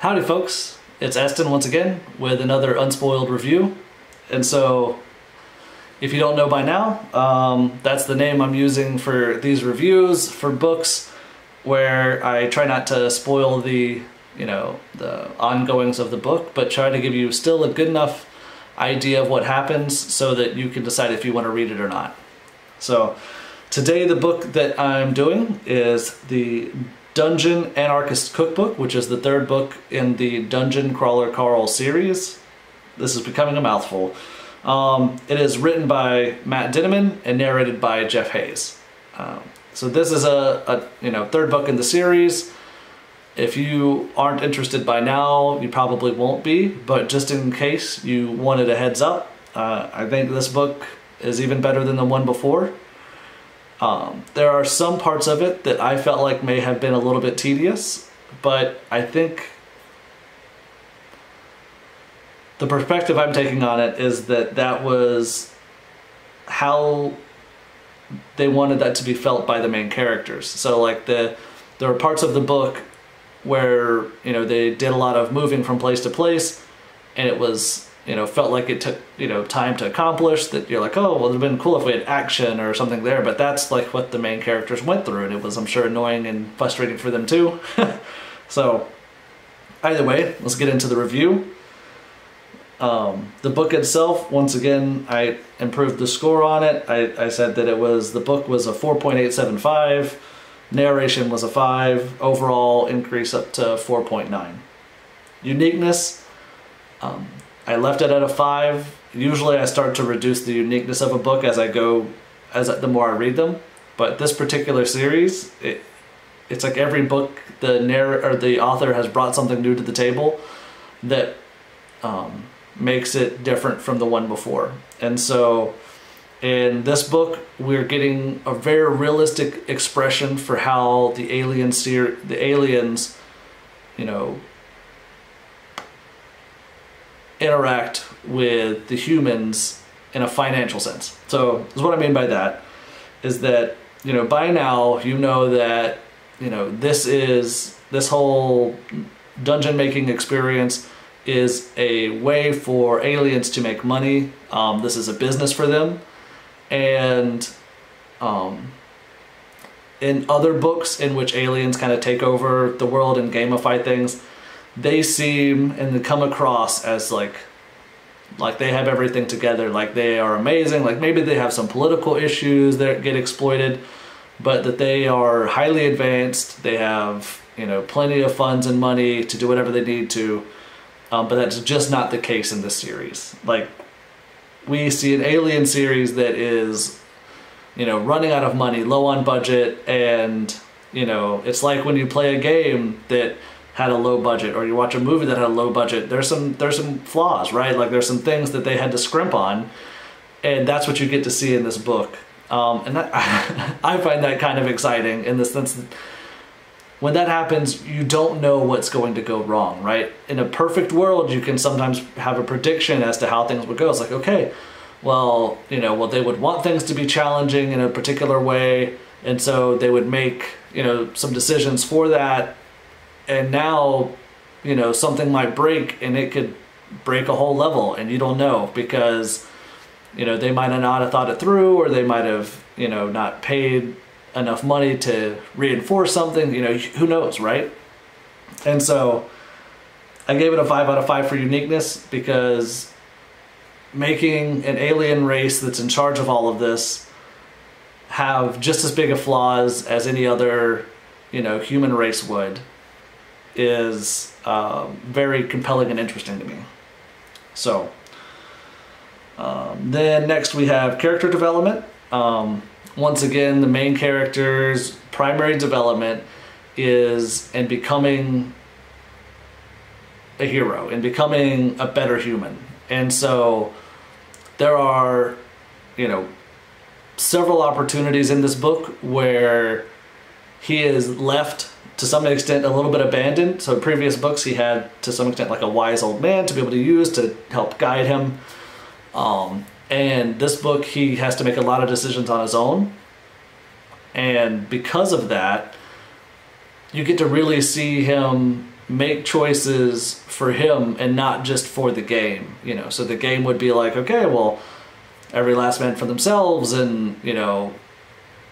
Howdy folks, it's Eston once again with another Unspoiled review. And so, if you don't know by now, um, that's the name I'm using for these reviews for books where I try not to spoil the, you know, the ongoings of the book, but try to give you still a good enough idea of what happens so that you can decide if you want to read it or not. So, today the book that I'm doing is the Dungeon Anarchist Cookbook, which is the third book in the Dungeon Crawler Carl series. This is becoming a mouthful. Um, it is written by Matt Dinniman and narrated by Jeff Hays. Um, so this is a, a you know third book in the series. If you aren't interested by now, you probably won't be, but just in case you wanted a heads up, uh, I think this book is even better than the one before. Um, there are some parts of it that I felt like may have been a little bit tedious, but I think the perspective I'm taking on it is that that was how they wanted that to be felt by the main characters. So like the there are parts of the book where you know they did a lot of moving from place to place, and it was you know, felt like it took, you know, time to accomplish that you're like, oh, well, it would have been cool if we had action or something there, but that's like what the main characters went through, and it was, I'm sure, annoying and frustrating for them too. so, either way, let's get into the review. Um, the book itself, once again, I improved the score on it. I, I said that it was, the book was a 4.875, narration was a 5, overall increase up to 4.9. Uniqueness, um, I left it at a five. Usually I start to reduce the uniqueness of a book as I go, as the more I read them. But this particular series, it, it's like every book the narr or the author has brought something new to the table that um, makes it different from the one before. And so in this book, we're getting a very realistic expression for how the alien ser- the aliens, you know, interact with the humans in a financial sense. So, is what I mean by that is that you know by now you know that you know this is this whole dungeon making experience is a way for aliens to make money. Um, this is a business for them, and um, in other books in which aliens kind of take over the world and gamify things, they seem and they come across as like like they have everything together like they are amazing like maybe they have some political issues that get exploited but that they are highly advanced they have you know plenty of funds and money to do whatever they need to um, but that's just not the case in this series. Like we see an alien series that is you know running out of money low on budget and you know it's like when you play a game that had a low budget or you watch a movie that had a low budget there's some there's some flaws right? Like there's some things that they had to scrimp on and that's what you get to see in this book. Um, and that, i find that kind of exciting in the sense that when that happens you don't know what's going to go wrong right? In a perfect world you can sometimes have a prediction as to how things would go. It's like okay well you know well they would want things to be challenging in a particular way and so they would make you know some decisions for that and now you know something might break and it could break a whole level and you don't know because you know they might not have thought it through or they might have you know not paid enough money to reinforce something you know who knows right? And so i gave it a 5 out of 5 for uniqueness because making an alien race that's in charge of all of this have just as big of flaws as any other you know human race would is uh, very compelling and interesting to me. So, um, then next we have character development. Um, once again, the main character's primary development is in becoming a hero, in becoming a better human. And so there are, you know, several opportunities in this book where he is left to some extent a little bit abandoned. So previous books he had to some extent like a wise old man to be able to use to help guide him. Um, and this book he has to make a lot of decisions on his own. And because of that, you get to really see him make choices for him and not just for the game. You know, so the game would be like, okay, well, every last man for themselves, and you know,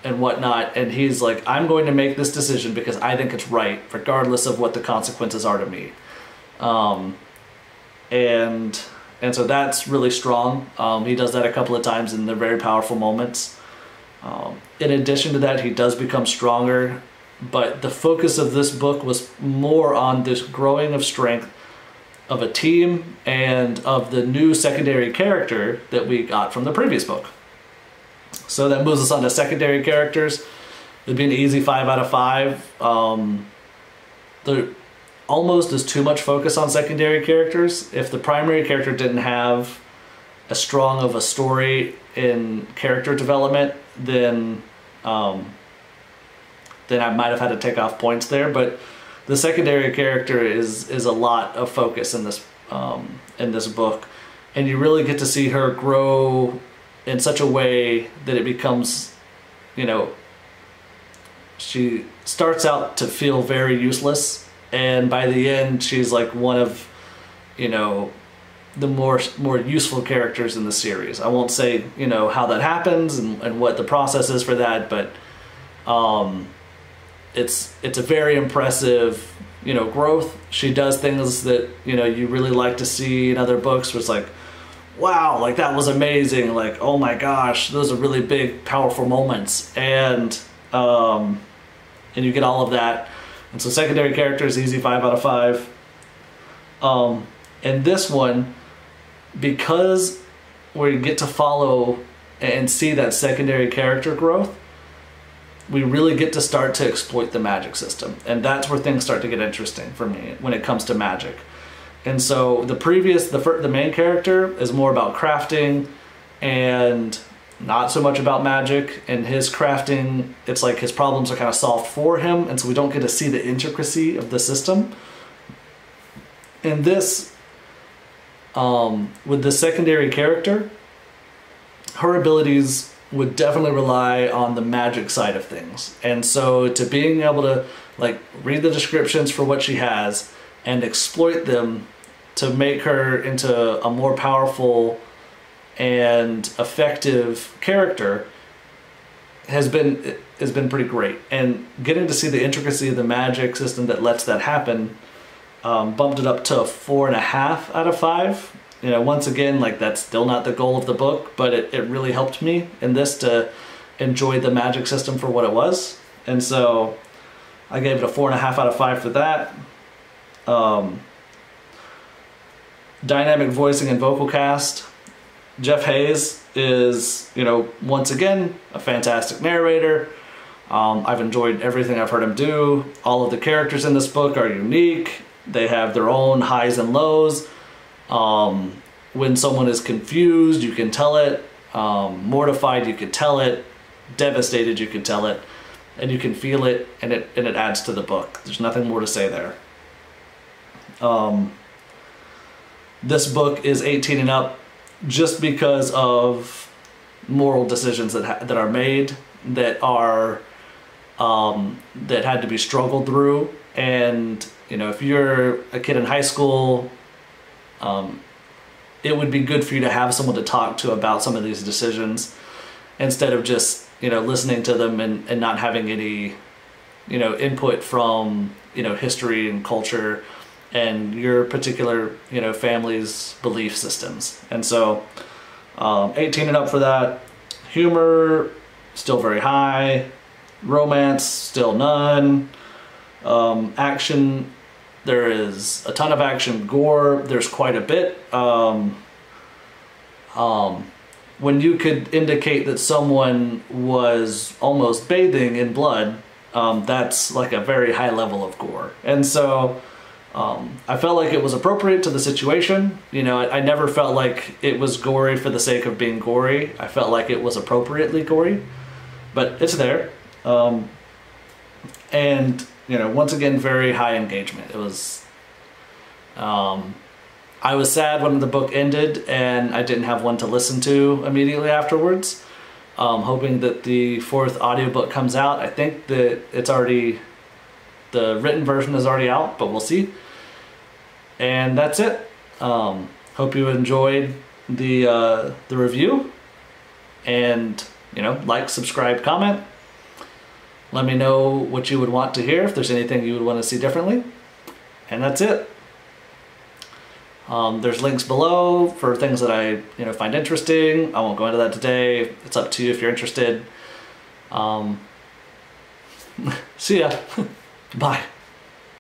and whatnot. And he's like, I'm going to make this decision because I think it's right, regardless of what the consequences are to me. Um, and and so that's really strong. Um, he does that a couple of times in the very powerful moments. Um, in addition to that, he does become stronger, but the focus of this book was more on this growing of strength of a team and of the new secondary character that we got from the previous book. So that moves us on to secondary characters. It'd be an easy five out of five. Um, there almost is too much focus on secondary characters. If the primary character didn't have a strong of a story in character development, then um, then I might have had to take off points there. But the secondary character is is a lot of focus in this um, in this book, and you really get to see her grow in such a way that it becomes, you know, she starts out to feel very useless, and by the end, she's like one of, you know, the more more useful characters in the series. I won't say you know how that happens and, and what the process is for that, but um, it's it's a very impressive you know growth. She does things that you know you really like to see in other books. It's like, wow, like that was amazing. Like oh my gosh, those are really big, powerful moments, and um, and you get all of that. And so secondary characters, easy five out of five. Um, and this one, because we get to follow and see that secondary character growth, we really get to start to exploit the magic system. And that's where things start to get interesting for me when it comes to magic. And so the previous, the, the main character is more about crafting and not so much about magic. And his crafting, it's like his problems are kind of solved for him. And so we don't get to see the intricacy of the system. In this, um, with the secondary character, her abilities would definitely rely on the magic side of things. And so to being able to like read the descriptions for what she has and exploit them to make her into a more powerful and effective character has been has been pretty great. And getting to see the intricacy of the magic system that lets that happen um, bumped it up to four and a half out of five you know, once again, like that's still not the goal of the book, but it, it really helped me in this to enjoy the magic system for what it was. And so I gave it a four and a half out of five for that. Um, dynamic voicing and vocal cast. Jeff Hays is, you know, once again, a fantastic narrator. Um, I've enjoyed everything I've heard him do. All of the characters in this book are unique. They have their own highs and lows. Um, when someone is confused, you can tell it. Um, mortified, you can tell it. Devastated, you can tell it. And you can feel it, and it and it adds to the book. There's nothing more to say there. Um, this book is 18 and up just because of moral decisions that ha- that are made that are um, that had to be struggled through. And you know, if you're a kid in high school um, it would be good for you to have someone to talk to about some of these decisions instead of just you know listening to them and, and not having any you know input from you know history and culture and your particular you know family's belief systems and so um, 18 and up for that humor still very high romance still none um, action there is a ton of action, gore. There's quite a bit. Um, um, when you could indicate that someone was almost bathing in blood, um, that's like a very high level of gore. And so um, I felt like it was appropriate to the situation. You know, I, I, never felt like it was gory for the sake of being gory. I felt like it was appropriately gory, but it's there. Um, and you know, once again, very high engagement. It was. Um, I was sad when the book ended and I didn't have one to listen to immediately afterwards. Um, hoping that the fourth audiobook comes out. I think that it's already, the written version is already out, but we'll see. And that's it. Um, hope you enjoyed the uh, the review, and you know, like, subscribe, comment. Let me know what you would want to hear if there's anything you would want to see differently, and that's it. Um, there's links below for things that I you know find interesting. I won't go into that today. It's up to you if you're interested. Um, see ya. Bye.